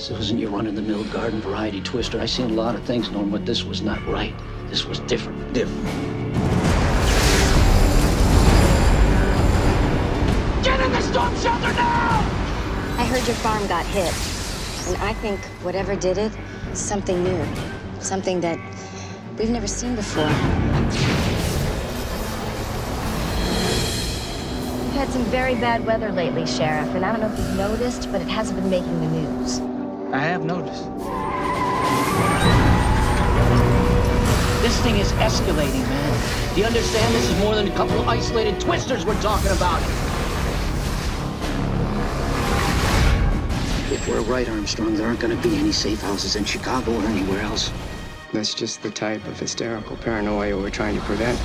This wasn't your run-of-the-mill garden variety twister. I seen a lot of things, Norm, but this was not right. This was different. Different. Get in the storm shelter now! I heard your farm got hit. And I think whatever did it is something new. Something that we've never seen before. We've had some very bad weather lately, Sheriff, and I don't know if you've noticed, but it hasn't been making the news. I have noticed. This thing is escalating, man. Do you understand? This is more than a couple of isolated twisters we're talking about. If we're right, Armstrong, there aren't going to be any safe houses in Chicago or anywhere else. That's just the type of hysterical paranoia we're trying to prevent.